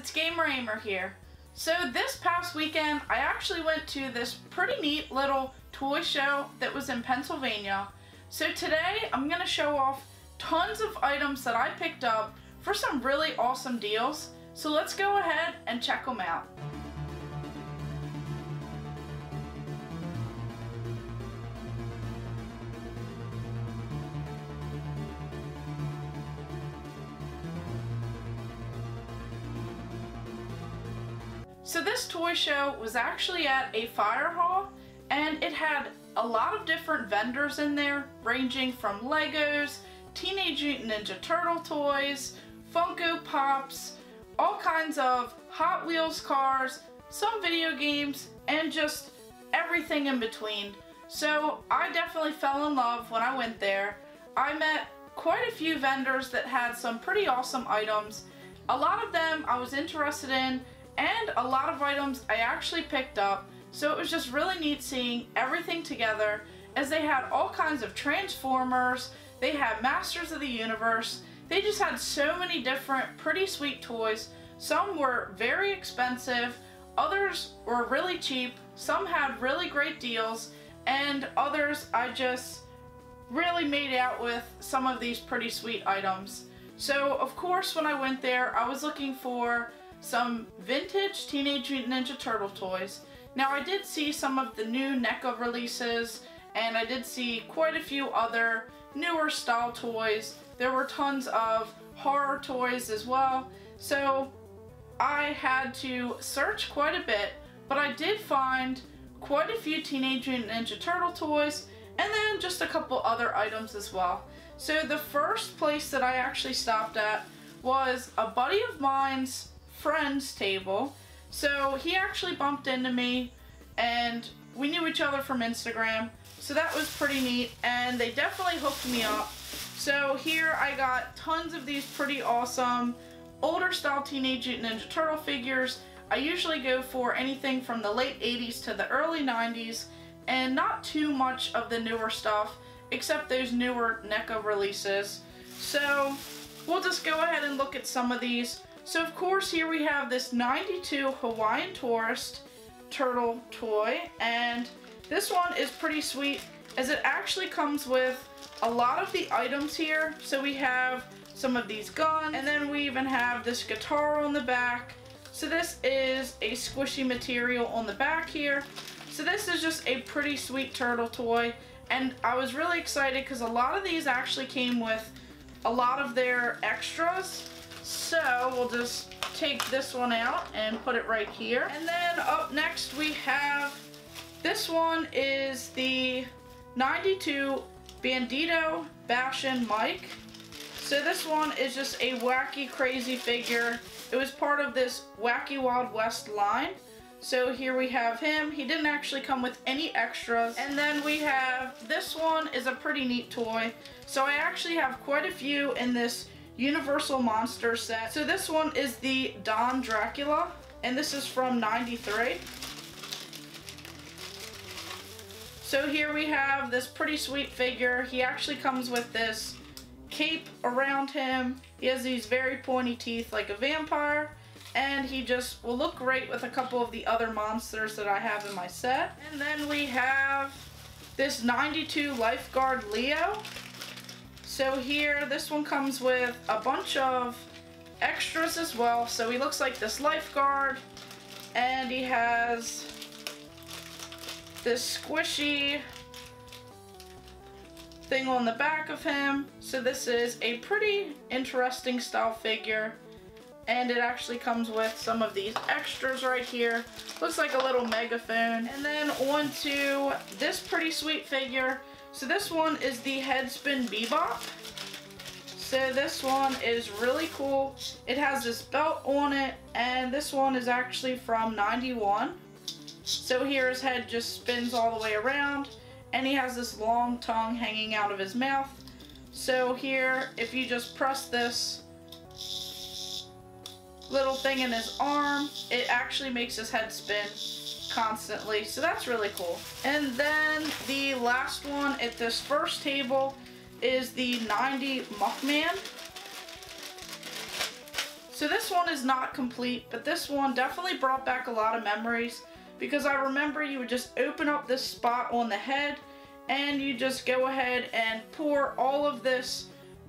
it's Gamer Ahmer here. So this past weekend, I actually went to this pretty neat little toy show that was in Pennsylvania. So today, I'm going to show off tons of items that I picked up for some really awesome deals. So let's go ahead and check them out. So this toy show was actually at a fire hall and it had a lot of different vendors in there ranging from Legos, Teenage Mutant Ninja Turtle toys, Funko Pops, all kinds of Hot Wheels cars, some video games, and just everything in between. So I definitely fell in love when I went there. I met quite a few vendors that had some pretty awesome items. A lot of them I was interested in and a lot of items I actually picked up. So it was just really neat seeing everything together as they had all kinds of Transformers, they had Masters of the Universe, they just had so many different pretty sweet toys. Some were very expensive, others were really cheap, some had really great deals, and others I just really made out with some of these pretty sweet items. So of course when I went there I was looking for some vintage Teenage Mutant Ninja Turtle toys. Now I did see some of the new NECA releases and I did see quite a few other newer style toys. There were tons of horror toys as well. So I had to search quite a bit, but I did find quite a few Teenage Mutant Ninja Turtle toys and then just a couple other items as well. So the first place that I actually stopped at was a buddy of mine's friends table. So he actually bumped into me and we knew each other from Instagram. So that was pretty neat and they definitely hooked me up. So here I got tons of these pretty awesome older style Teenage Mutant Ninja Turtle figures. I usually go for anything from the late 80s to the early 90s and not too much of the newer stuff except those newer NECA releases. So we'll just go ahead and look at some of these. So of course here we have this 92 Hawaiian Tourist turtle toy and this one is pretty sweet as it actually comes with a lot of the items here. So we have some of these guns and then we even have this guitar on the back. So this is a squishy material on the back here. So this is just a pretty sweet turtle toy and I was really excited because a lot of these actually came with a lot of their extras so we'll just take this one out and put it right here. And then up next we have, this one is the 92 Bandito Bashin Mike. So this one is just a wacky crazy figure. It was part of this Wacky Wild West line. So here we have him. He didn't actually come with any extras. And then we have, this one is a pretty neat toy. So I actually have quite a few in this Universal Monster set. So this one is the Don Dracula, and this is from 93. So here we have this pretty sweet figure. He actually comes with this cape around him. He has these very pointy teeth like a vampire. And he just will look great with a couple of the other monsters that I have in my set. And then we have this 92 Lifeguard Leo. So here, this one comes with a bunch of extras as well. So he looks like this lifeguard, and he has this squishy thing on the back of him. So this is a pretty interesting style figure. And it actually comes with some of these extras right here. Looks like a little megaphone. And then on to this pretty sweet figure. So this one is the Headspin Bebop. So this one is really cool. It has this belt on it, and this one is actually from 91. So here his head just spins all the way around, and he has this long tongue hanging out of his mouth. So here, if you just press this little thing in his arm, it actually makes his head spin constantly. So that's really cool. And then the last one at this first table is the 90 Muckman. So this one is not complete, but this one definitely brought back a lot of memories because I remember you would just open up this spot on the head and you just go ahead and pour all of this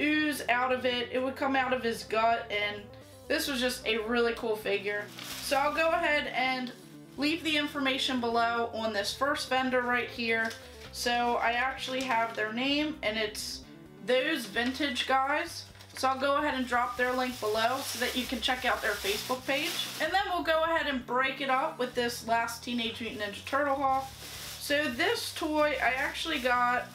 ooze out of it. It would come out of his gut and this was just a really cool figure. So I'll go ahead and leave the information below on this first vendor right here. So I actually have their name and it's those vintage guys. So I'll go ahead and drop their link below so that you can check out their Facebook page. And then we'll go ahead and break it up with this last Teenage Mutant Ninja Turtle haul. So this toy I actually got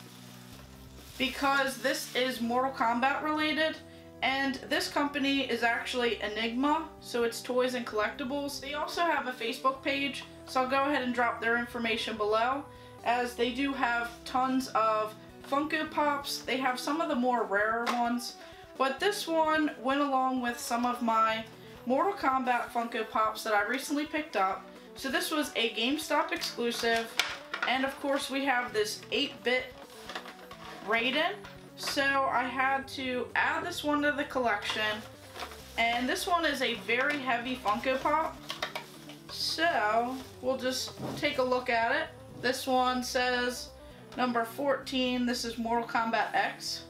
because this is Mortal Kombat related. And this company is actually Enygma, so it's toys and collectibles. They also have a Facebook page, so I'll go ahead and drop their information below, as they do have tons of Funko Pops. They have some of the more rarer ones, but this one went along with some of my Mortal Kombat Funko Pops that I recently picked up. So this was a GameStop exclusive, and of course we have this 8-bit Raiden. So I had to add this one to the collection. And this one is a very heavy Funko Pop. So we'll just take a look at it. This one says number 14. This is Mortal Kombat X.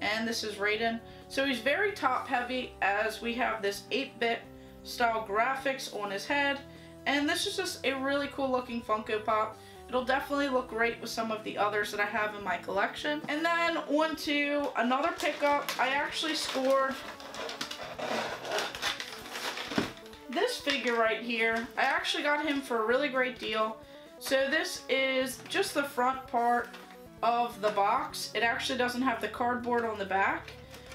And this is Raiden. So he's very top heavy as we have this 8-bit style graphics on his head. And this is just a really cool looking Funko Pop. It'll definitely look great with some of the others that I have in my collection. And then on to another pickup. I actually scored this figure right here. I actually got him for a really great deal. So this is just the front part of the box. It actually doesn't have the cardboard on the back.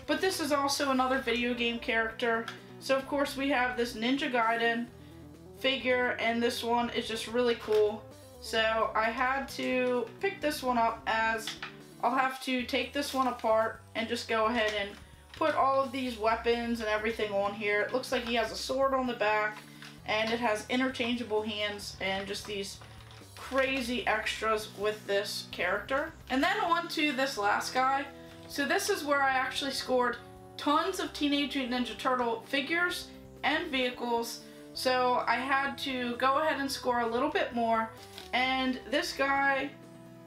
But this is also another video game character. So of course we have this Ninja Gaiden figure and this one is just really cool. So I had to pick this one up as I'll have to take this one apart and just go ahead and put all of these weapons and everything on here. It looks like he has a sword on the back and it has interchangeable hands and just these crazy extras with this character. And then on to this last guy. So this is where I actually scored tons of Teenage Mutant Ninja Turtle figures and vehicles. So I had to go ahead and score a little bit more and this guy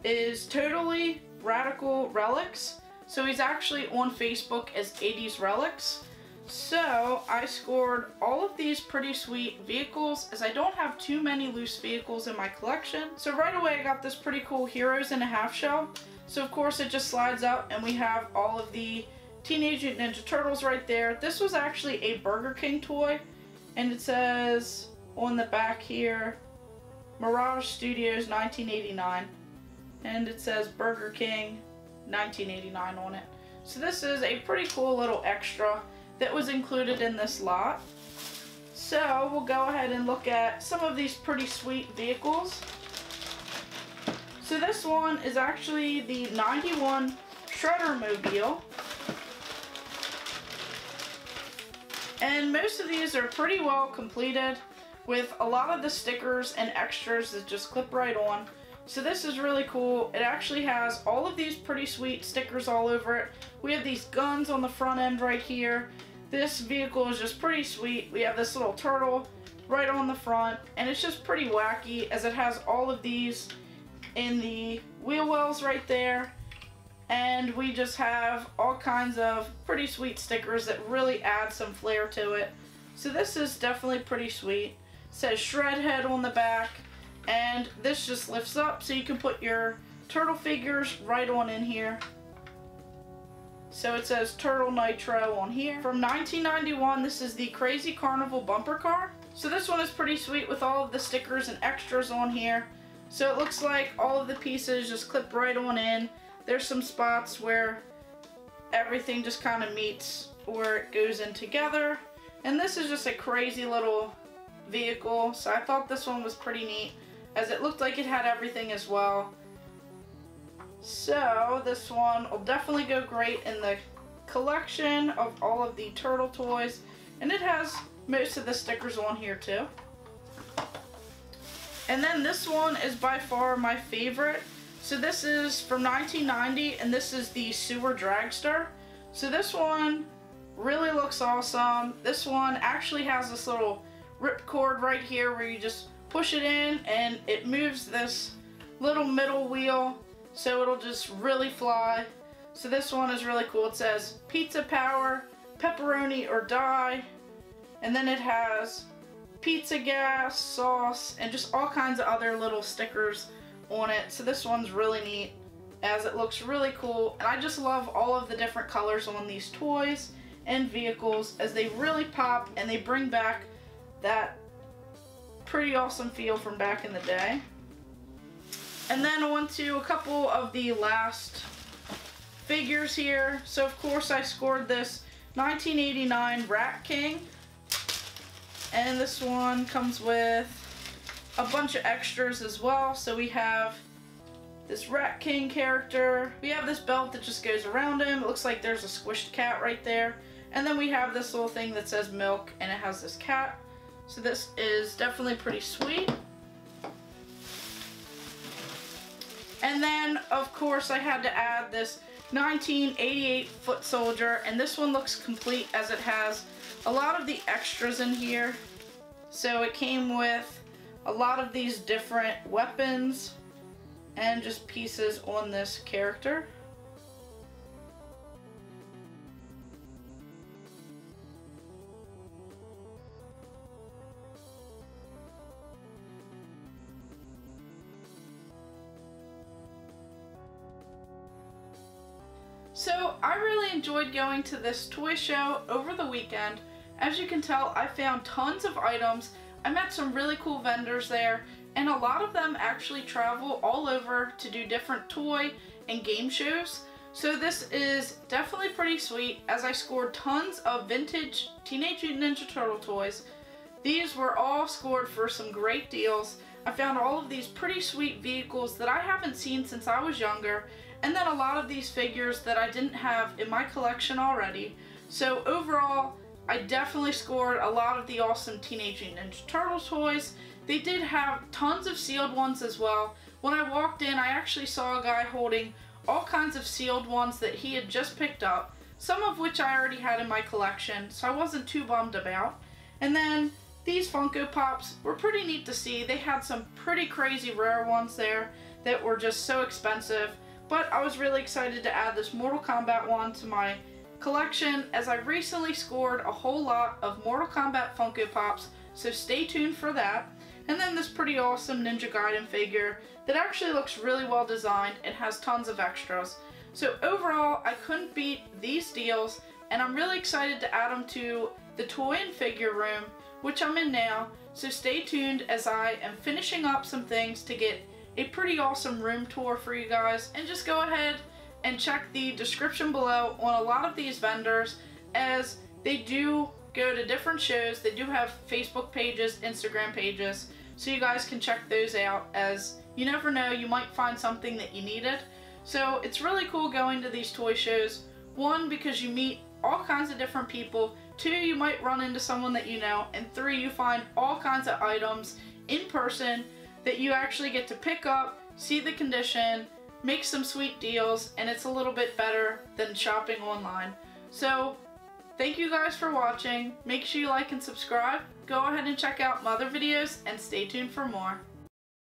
is totally Radical Relics. So he's actually on Facebook as 80s Relics. So I scored all of these pretty sweet vehicles as I don't have too many loose vehicles in my collection. So right away I got this pretty cool Heroes in a Half Shell. So of course it just slides up and we have all of the Teenage Mutant Ninja Turtles right there. This was actually a Burger King toy and it says on the back here Mirage Studios 1989 and it says Burger King 1989 on it. So this is a pretty cool little extra that was included in this lot. So we'll go ahead and look at some of these pretty sweet vehicles. So this one is actually the 91 Shredder Mobile. And most of these are pretty well completed with a lot of the stickers and extras that just clip right on. So this is really cool. It actually has all of these pretty sweet stickers all over it. We have these guns on the front end right here. This vehicle is just pretty sweet. We have this little turtle right on the front and it's just pretty wacky as it has all of these in the wheel wells right there and we just have all kinds of pretty sweet stickers that really add some flair to it. So this is definitely pretty sweet. Says shred head on the back. And this just lifts up so you can put your turtle figures right on in here. So it says turtle nitro on here. From 1991 this is the crazy carnival bumper car. So this one is pretty sweet with all of the stickers and extras on here. So it looks like all of the pieces just clip right on in there's some spots where everything just kind of meets where it goes in together and this is just a crazy little vehicle. So I thought this one was pretty neat as it looked like it had everything as well. So this one will definitely go great in the collection of all of the turtle toys. And it has most of the stickers on here too. And then this one is by far my favorite. So this is from 1990 and this is the Sewer Dragster. So this one Really looks awesome. This one actually has this little rip cord right here where you just push it in and it moves this little middle wheel so it'll just really fly. So this one is really cool. It says pizza power, pepperoni or die, and then it has pizza gas, sauce, and just all kinds of other little stickers on it. So this one's really neat as it looks really cool. And I just love all of the different colors on these toys and vehicles as they really pop and they bring back that pretty awesome feel from back in the day. And then on to a couple of the last figures here. So of course I scored this 1989 Rat King. And this one comes with a bunch of extras as well. So we have this Rat King character. We have this belt that just goes around him. It looks like there's a squished cat right there. And then we have this little thing that says milk and it has this cat. So this is definitely pretty sweet. And then, of course, I had to add this 1988 foot soldier. And this one looks complete as it has a lot of the extras in here. So it came with a lot of these different weapons and just pieces on this character. So I really enjoyed going to this toy show over the weekend. As you can tell, I found tons of items. I met some really cool vendors there, and a lot of them actually travel all over to do different toy and game shows. So this is definitely pretty sweet as I scored tons of vintage Teenage Mutant Ninja Turtle toys. These were all scored for some great deals. I found all of these pretty sweet vehicles that I haven't seen since I was younger and then a lot of these figures that I didn't have in my collection already. So overall, I definitely scored a lot of the awesome Teenage Mutant Ninja Turtle toys. They did have tons of sealed ones as well. When I walked in, I actually saw a guy holding all kinds of sealed ones that he had just picked up, some of which I already had in my collection, so I wasn't too bummed about. And then these Funko Pops were pretty neat to see. They had some pretty crazy rare ones there that were just so expensive. But I was really excited to add this Mortal Kombat one to my collection as I recently scored a whole lot of Mortal Kombat Funko Pops, so stay tuned for that. And then this pretty awesome Ninja Gaiden figure that actually looks really well designed and has tons of extras. So overall, I couldn't beat these deals, and I'm really excited to add them to the toy and figure room, which I'm in now. So stay tuned as I am finishing up some things to get a pretty awesome room tour for you guys. And just go ahead and check the description below on a lot of these vendors as they do go to different shows. They do have Facebook pages, Instagram pages, so you guys can check those out as you never know, you might find something that you needed. So it's really cool going to these toy shows. One, because you meet all kinds of different people. Two, you might run into someone that you know. And three, you find all kinds of items in person that you actually get to pick up, see the condition, make some sweet deals, and it's a little bit better than shopping online. So, thank you guys for watching. Make sure you like and subscribe. Go ahead and check out my other videos and stay tuned for more.